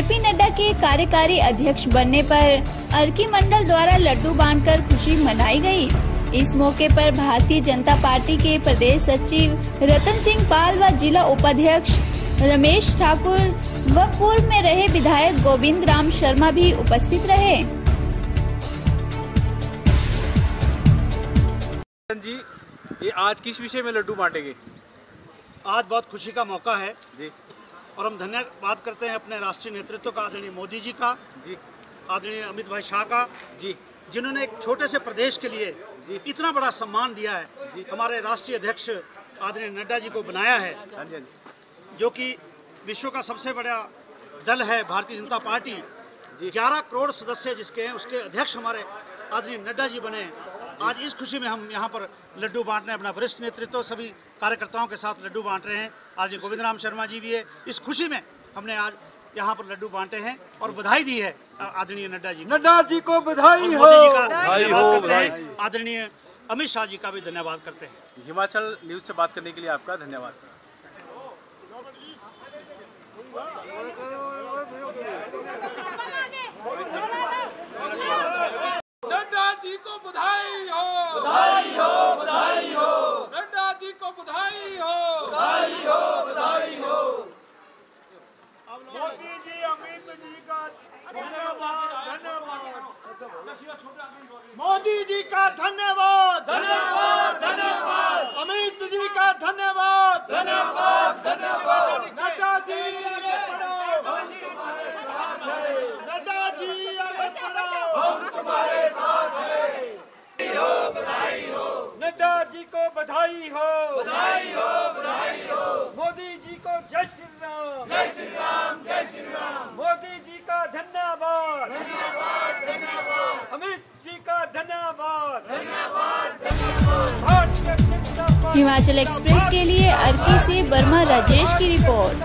JP Nadda के कार्यकारी अध्यक्ष बनने पर अर्की मंडल द्वारा लड्डू बांटकर खुशी मनाई गई। इस मौके पर भारतीय जनता पार्टी के प्रदेश सचिव रतन सिंह पाल व जिला उपाध्यक्ष रमेश ठाकुर व पूर्व में रहे विधायक गोविंद राम शर्मा भी उपस्थित रहे। जी ये आज किस विषय में लड्डू बांटेंगे? आज बहुत खुशी का मौका है। जी। और हम धन्यवाद करते हैं अपने राष्ट्रीय नेतृत्व का आदरणीय मोदी जी का जी आदरणीय अमित भाई शाह का जी जिन्होंने एक छोटे से प्रदेश के लिए जी। इतना बड़ा सम्मान दिया है जी। हमारे राष्ट्रीय अध्यक्ष आदरणीय नड्डा जी को बनाया है हाँ जी हाँ जी कि विश्व का सबसे बड़ा दल है भारतीय जनता पार्टी जी। 11 करोड़ सदस्य जिसके हैं उसके अध्यक्ष हमारे आदरणीय नड्डा जी बने। आज इस खुशी में हम यहाँ पर लड्डू बांट रहे हैं अपना वरिष्ठ नेतृत्व सभी कार्यकर्ताओं के साथ लड्डू बांट रहे हैं। आज गोविंद राम शर्मा जी भी है। इस खुशी में हमने आज यहाँ पर लड्डू बांटे हैं और बधाई दी है आदरणीय नड्डा जी। नड्डा जी को बधाई हो। हैं। आदरणीय अमित शाह जी का भी धन्यवाद करते हैं। हिमाचल न्यूज़ से बात करने के लिए आपका धन्यवाद नड्डा जी को बधाई हो बधाई हो बधाई हो नड्डा जी को बधाई हो बधाई हो बधाई हो मोदी जी अमित जी का धन्यवाद धन्यवाद। मोदी जी का धन्यवाद। धन्यवाद धन्यवाद। अमित जी का धन्यवाद। धन्यवाद धन्यवाद। नड्डा जी नड्डा जी आगे बढ़ो नड्डा जी को बधाई हो। बधाई हो बधाई हो मोदी जी को जय श्री राम जय श्री राम जय श्री राम मोदी जी का धन्यवाद। धन्यवाद धन्यवाद अमित जी का धन्यवाद। धन्यवाद हिमाचल एक्सप्रेस के लिए अर्की से वर्मा राजेश की रिपोर्ट।